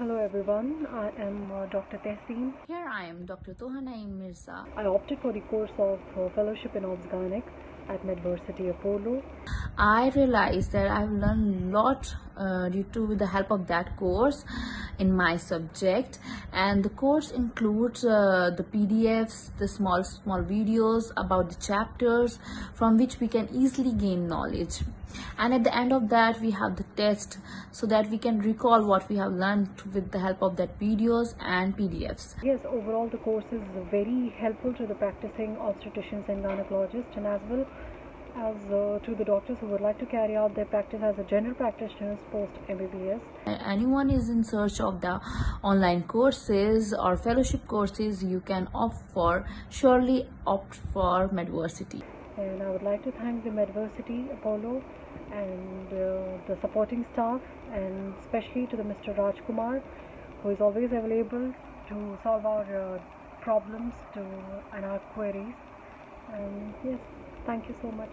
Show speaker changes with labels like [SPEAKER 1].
[SPEAKER 1] Hello everyone, I am uh, Dr. Tahseen.
[SPEAKER 2] Here I am, Dr. Tohanaim Mirza.
[SPEAKER 1] I opted for the course of uh, Fellowship in Obs-Gynec at Medvarsity Apollo.
[SPEAKER 2] I realized that I've learned a lot uh, due to the help of that course in my subject and the course includes uh, the PDFs, the small small videos about the chapters from which we can easily gain knowledge and at the end of that we have the test so that we can recall what we have learned with the help of that videos and PDFs.
[SPEAKER 1] Yes, overall the course is very helpful to the practicing obstetricians and gynecologists and as well as uh, to the doctors who would like to carry out their practice as a general practitioners post MBBS.
[SPEAKER 2] Anyone is in search of the online courses or fellowship courses you can opt for, surely opt for Medvarsity.
[SPEAKER 1] And I would like to thank the Medvarsity Apollo and uh, the supporting staff and especially to the Mr. Rajkumar who is always available to solve our uh, problems to and our queries and yes thank you so much